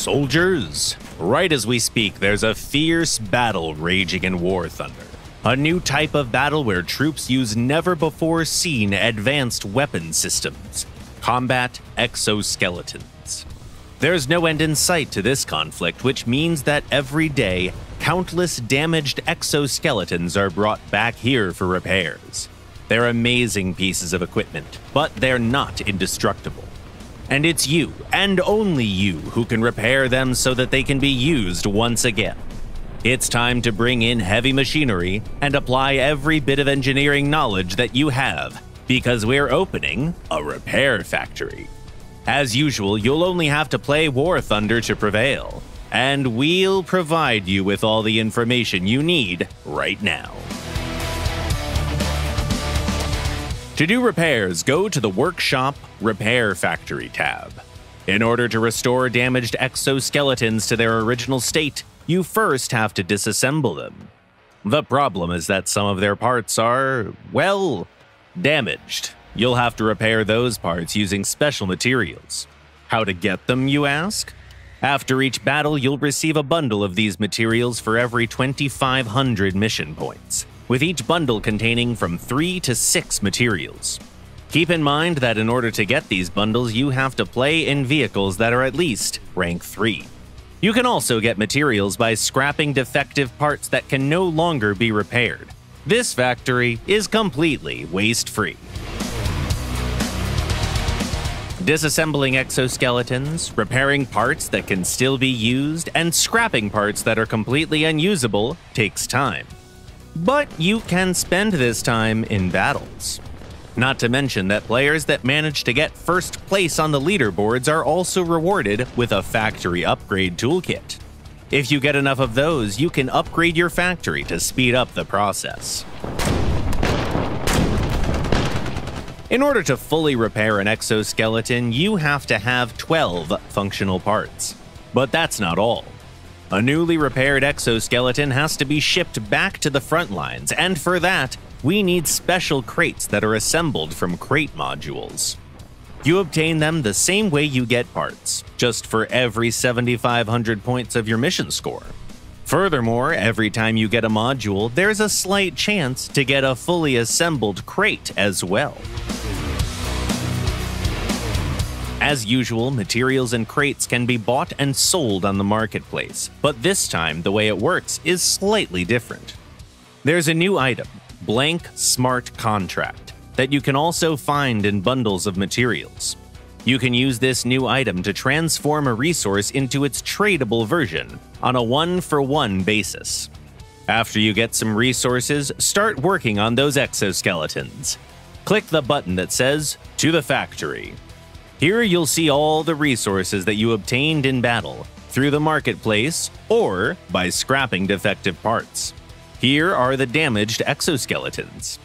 Soldiers, right as we speak, there's a fierce battle raging in War Thunder. A new type of battle where troops use never before seen advanced weapon systems combat exoskeletons. There's no end in sight to this conflict, which means that every day, countless damaged exoskeletons are brought back here for repairs. They're amazing pieces of equipment, but they're not indestructible. And it's you, and only you, who can repair them so that they can be used once again. It's time to bring in heavy machinery and apply every bit of engineering knowledge that you have, because we're opening a repair factory. As usual, you'll only have to play War Thunder to prevail, and we'll provide you with all the information you need right now. To do repairs, go to the Workshop Repair Factory tab. In order to restore damaged exoskeletons to their original state, you first have to disassemble them. The problem is that some of their parts are, well, damaged. You'll have to repair those parts using special materials. How to get them, you ask? After each battle, you'll receive a bundle of these materials for every 2,500 mission points with each bundle containing from 3 to 6 materials. Keep in mind that in order to get these bundles, you have to play in vehicles that are at least rank 3. You can also get materials by scrapping defective parts that can no longer be repaired. This factory is completely waste-free. Disassembling exoskeletons, repairing parts that can still be used, and scrapping parts that are completely unusable takes time. But you can spend this time in battles. Not to mention that players that manage to get first place on the leaderboards are also rewarded with a factory upgrade toolkit. If you get enough of those, you can upgrade your factory to speed up the process. In order to fully repair an exoskeleton, you have to have 12 functional parts. But that's not all. A newly repaired exoskeleton has to be shipped back to the front lines, and for that, we need special crates that are assembled from crate modules. You obtain them the same way you get parts, just for every 7,500 points of your mission score. Furthermore, every time you get a module, there's a slight chance to get a fully assembled crate as well. As usual, materials and crates can be bought and sold on the marketplace, but this time the way it works is slightly different. There's a new item, Blank Smart Contract, that you can also find in bundles of materials. You can use this new item to transform a resource into its tradable version on a one for one basis. After you get some resources, start working on those exoskeletons. Click the button that says, To the Factory, here you'll see all the resources that you obtained in battle through the marketplace or by scrapping defective parts. Here are the damaged exoskeletons.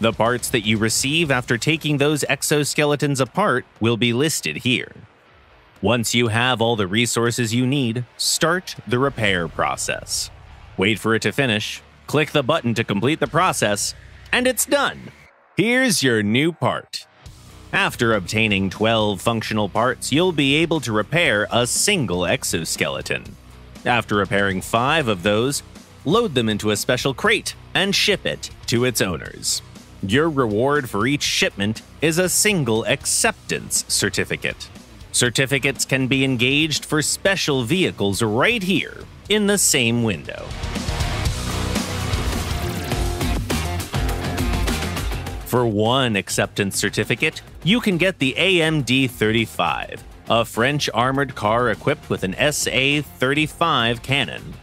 The parts that you receive after taking those exoskeletons apart will be listed here. Once you have all the resources you need, start the repair process. Wait for it to finish, click the button to complete the process, and it's done! Here's your new part. After obtaining 12 functional parts, you'll be able to repair a single exoskeleton. After repairing 5 of those, load them into a special crate and ship it to its owners. Your reward for each shipment is a single acceptance certificate. Certificates can be engaged for special vehicles right here in the same window. For one acceptance certificate, you can get the AMD 35, a French armored car equipped with an SA 35 cannon.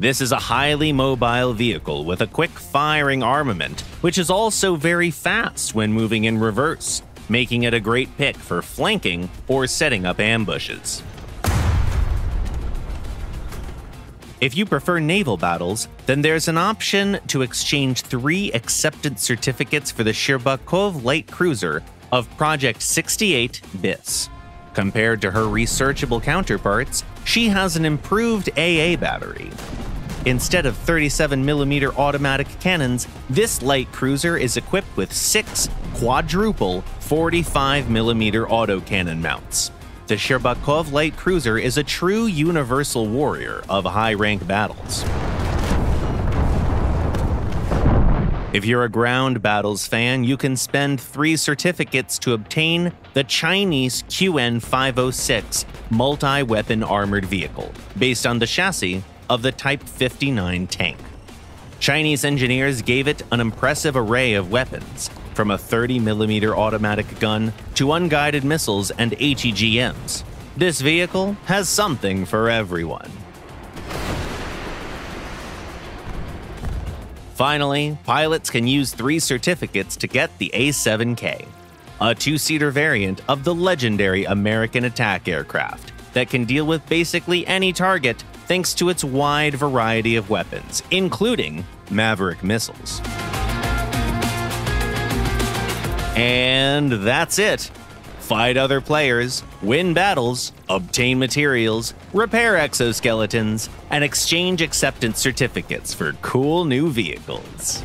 This is a highly mobile vehicle with a quick firing armament, which is also very fast when moving in reverse, making it a great pick for flanking or setting up ambushes. If you prefer naval battles, then there's an option to exchange three acceptance certificates for the Shcherbakov light cruiser of Project 68 BIS. Compared to her researchable counterparts, she has an improved AA battery. Instead of 37mm automatic cannons, this light cruiser is equipped with six quadruple 45mm autocannon mounts. the Shcherbakov light cruiser is a true universal warrior of high rank battles. If you're a ground battles fan, you can spend three certificates to obtain the Chinese QN 506 multi weapon armored vehicle, based on the chassis of the Type 59 tank. Chinese engineers gave it an impressive array of weapons, from a 30mm automatic gun to unguided missiles and ATGMs. This vehicle has something for everyone. Finally, pilots can use three certificates to get the A7K, a two seater variant of the legendary American attack aircraft that can deal with basically any target thanks to its wide variety of weapons, including Maverick missiles. And that's it fight other players, win battles, obtain materials, repair exoskeletons, and exchange acceptance certificates for cool new vehicles.